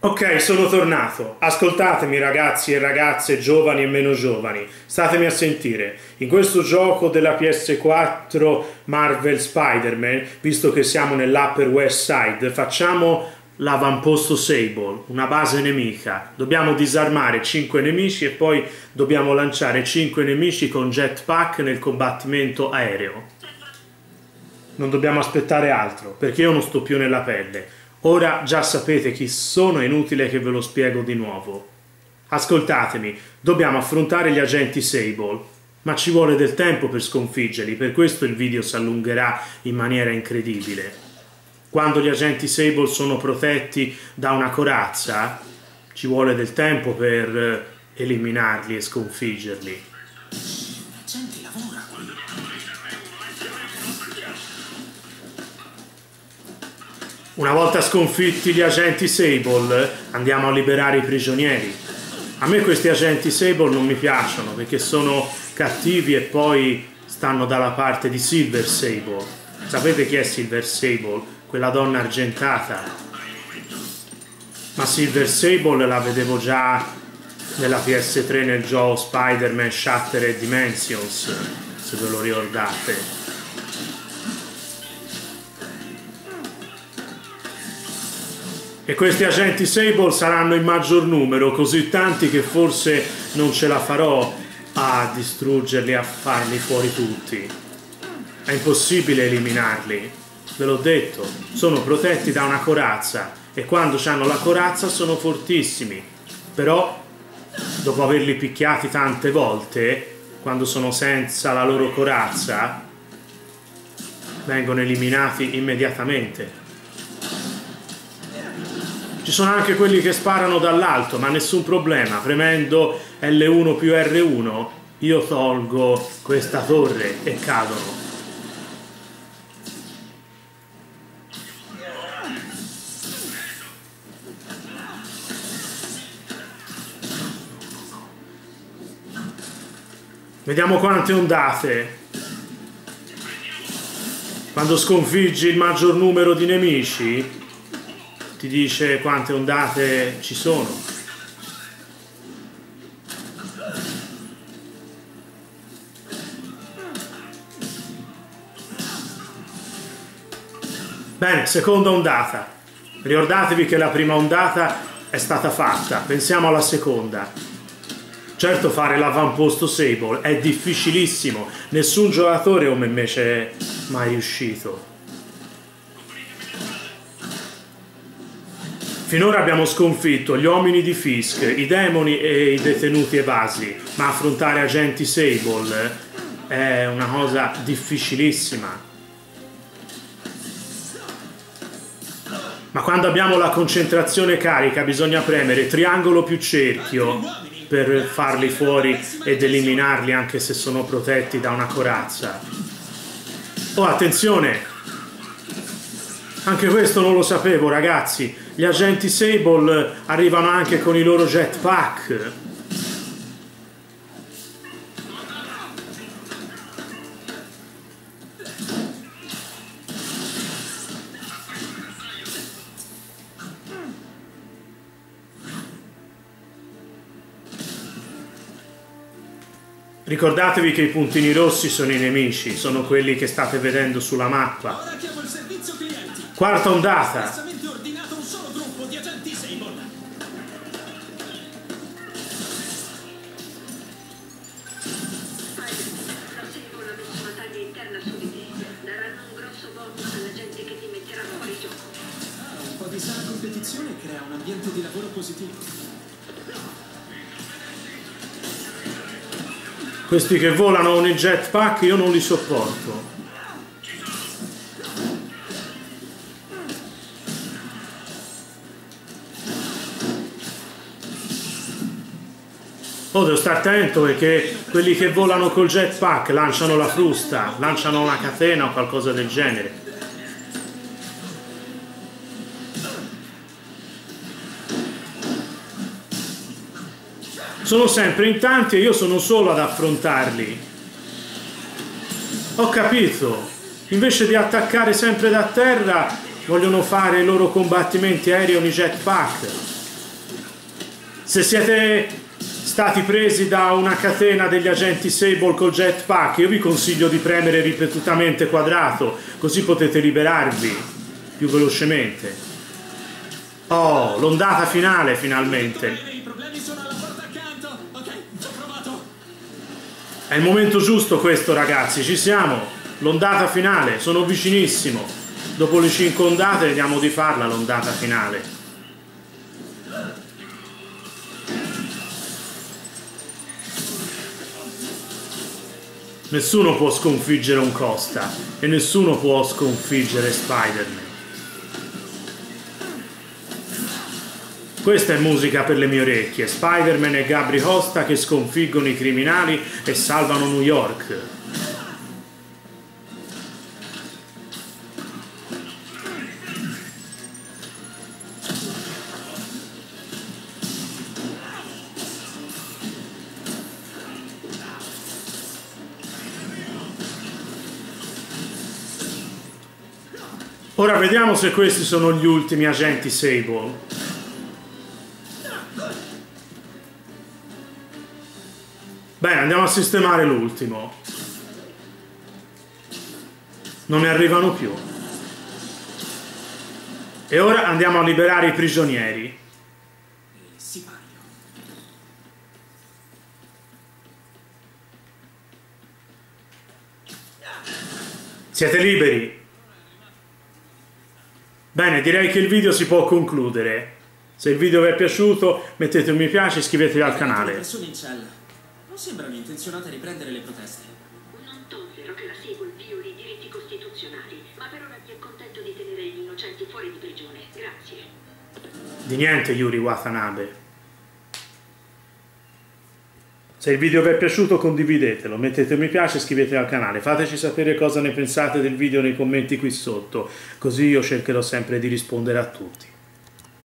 Ok, sono tornato. Ascoltatemi ragazzi e ragazze, giovani e meno giovani. Statemi a sentire. In questo gioco della PS4 Marvel Spider-Man, visto che siamo nell'Upper West Side, facciamo l'avamposto Sable, una base nemica. Dobbiamo disarmare 5 nemici e poi dobbiamo lanciare 5 nemici con jetpack nel combattimento aereo. Non dobbiamo aspettare altro, perché io non sto più nella pelle. Ora già sapete chi sono, è inutile che ve lo spiego di nuovo. Ascoltatemi, dobbiamo affrontare gli agenti Sable, ma ci vuole del tempo per sconfiggerli, per questo il video si allungherà in maniera incredibile. Quando gli agenti Sable sono protetti da una corazza, ci vuole del tempo per eliminarli e sconfiggerli. Una volta sconfitti gli agenti Sable, andiamo a liberare i prigionieri. A me questi agenti Sable non mi piacciono perché sono cattivi e poi stanno dalla parte di Silver Sable. Sapete chi è Silver Sable? Quella donna argentata. Ma Silver Sable la vedevo già nella PS3 nel gioco Spider-Man Shattered Dimensions, se ve lo ricordate. E questi agenti Sable saranno in maggior numero, così tanti che forse non ce la farò a distruggerli, a farli fuori tutti. È impossibile eliminarli, ve l'ho detto, sono protetti da una corazza e quando hanno la corazza sono fortissimi, però dopo averli picchiati tante volte, quando sono senza la loro corazza, vengono eliminati immediatamente. Ci sono anche quelli che sparano dall'alto, ma nessun problema. Premendo L1 più R1 io tolgo questa torre e cadono. Vediamo quante ondate. Quando sconfiggi il maggior numero di nemici, ti dice quante ondate ci sono. Bene, seconda ondata. Ricordatevi che la prima ondata è stata fatta, pensiamo alla seconda. Certo fare l'avamposto Sable è difficilissimo, nessun giocatore come me c'è mai riuscito. Finora abbiamo sconfitto gli uomini di Fisk, i demoni e i detenuti evasi, ma affrontare agenti Sable è una cosa difficilissima. Ma quando abbiamo la concentrazione carica bisogna premere triangolo più cerchio per farli fuori ed eliminarli anche se sono protetti da una corazza. Oh, attenzione! Anche questo non lo sapevo, ragazzi gli agenti Sable arrivano anche con i loro jetpack. Ricordatevi che i puntini rossi sono i nemici, sono quelli che state vedendo sulla mappa. Quarta ondata. Competizione crea un ambiente di lavoro positivo. Questi che volano con il jetpack io non li sopporto. Oh, devo stare attento perché quelli che volano col jetpack lanciano la frusta, lanciano una catena o qualcosa del genere. Sono sempre in tanti e io sono solo ad affrontarli. Ho capito. Invece di attaccare sempre da terra, vogliono fare i loro combattimenti aerei con i jetpack. Se siete stati presi da una catena degli agenti Sable col jetpack, io vi consiglio di premere ripetutamente quadrato, così potete liberarvi più velocemente. Oh, l'ondata finale finalmente. I problemi sono alla porta accanto. Ok, ci ho provato. È il momento giusto questo ragazzi, ci siamo. L'ondata finale, sono vicinissimo. Dopo le 5 ondate vediamo di farla l'ondata finale. Nessuno può sconfiggere un Costa e nessuno può sconfiggere Spider-Man. Questa è musica per le mie orecchie. Spider-Man e Gabri Costa che sconfiggono i criminali e salvano New York. Ora vediamo se questi sono gli ultimi agenti Sable. Bene, andiamo a sistemare l'ultimo. Non ne arrivano più. E ora andiamo a liberare i prigionieri. Siete liberi? Bene, direi che il video si può concludere. Se il video vi è piaciuto mettete un mi piace e iscrivetevi al Le canale. persone in cella non sembrano intenzionate a riprendere le proteste. Non tolsero che la Sable violi i diritti costituzionali, ma per ora ti accontento di tenere gli innocenti fuori di prigione. Grazie. Di niente Yuri Watanabe. Se il video vi è piaciuto condividetelo, mettete mi piace iscrivetevi al canale. Fateci sapere cosa ne pensate del video nei commenti qui sotto, così io cercherò sempre di rispondere a tutti.